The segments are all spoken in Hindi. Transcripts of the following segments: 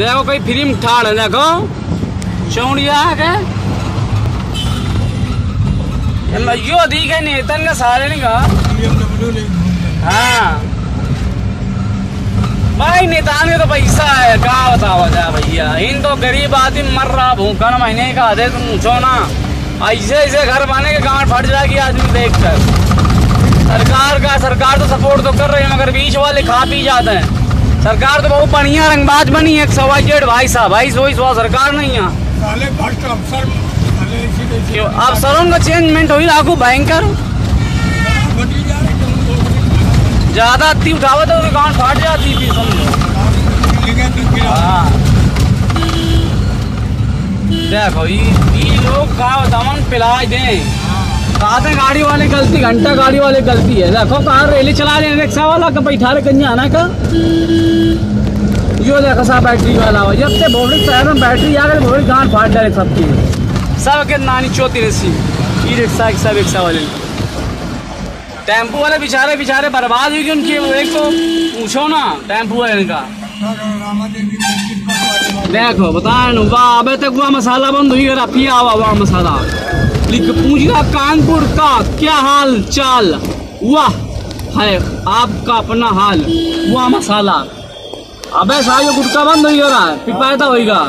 देखो कोई फ़िल्म है, देखो। चौड़िया के यो दिखे नेतन का सारे नहीं का नहीं हाँ। भाई नेतान के तो पैसा है, क्या बताओ जा भैया। इन तो गरीब आदमी मर रहा, भूखा महीने का आधे तुम पूछो ना। ऐसे ऐसे घर बने के गांठ फट जाएगी आदमी देख कर। सरकार का, सरकार तो सपोर्ट तो कर रही है, मगर बीच वाले खा पी जाते हैं। सरकार तो बहुत बढ़िया रंगबाज बनी है एक सवा जेड भाई साहब भाई सो सौ सरकार नहीं है। अब सरों का चेंजमेंट हुई लागू भयंकर। ज़्यादा अति उठावे तो गांठ फट जाती थी समझो। हाँ। देखो ये लोग का दमन पिलाज दें। कहते गाड़ी वाले गलती, घंटा गाड़ी वाले गलती है। देखो कहाँ रैली चला रहे रिक्शा वाला का बैठा रहे कहीं आना का? यो देखो सा बैटरी वाला हो। जब से भोगड़ी शहर में बैटरी आ गई भोगड़ी गांठ फाट डाले सबकी। सब के नानी चौथी रसी ई रिक्शा सब रिक्शा वाले। टेंपो वाले बेचारे बेचारे बर्बाद हुई उनकी एक तो पूछो ना, टेंपो वाले का देखो, बता अबे तक हुआ मसाला बंद हुई फिर आवा हुआ मसाला। रहा कानपुर का क्या हाल चाल वाह है आपका अपना हाल हुआ मसाला अबे साहब गुटका बंद हो रहा है पैदा होगा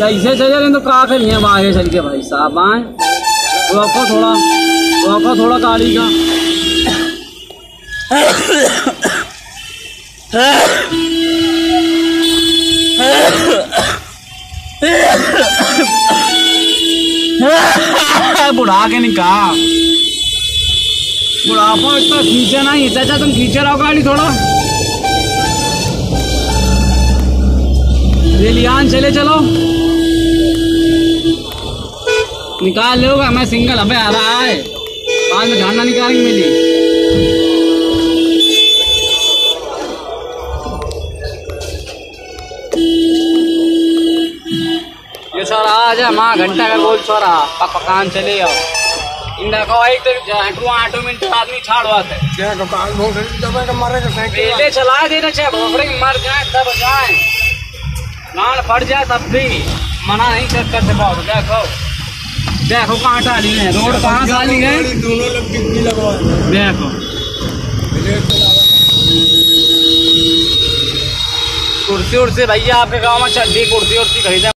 ऐसे चले रहे तो कहा करिए आगे चल के भाई साहब आए रोको थोड़ा रोको थोड़ा गाड़ी का बुढ़ा के निकाह बुढ़ापा इतना खींचे नहीं, चाचा तुम खींचे रहो गाड़ी थोड़ा। रेलियान चले चलो। निकाल लोगा, मैं सिंगल, अबे आ रहा है। बाद में झाड़ना निकालेंगे मिली छोरा आ जा माँ घंटा का गोल छोरा पक पकान चले आओ। इन देखो एक तो झाटू आटो मिनट आदमी छाड़वा थे। क्या दबे के मारे के साइकिल पहले चला देना चाहे भोपड़े में मर जाए तब जाए। फट जाए तब भी। मना नहीं कर कर सको देखो। देखो कहाँ डाली है। रोड कहाँ डाली है? दोनों लोग लगवा देखो। कुर्सी उर्सी भैया आपके गाँव में चड्डी कुर्सी उर्सी खरीदे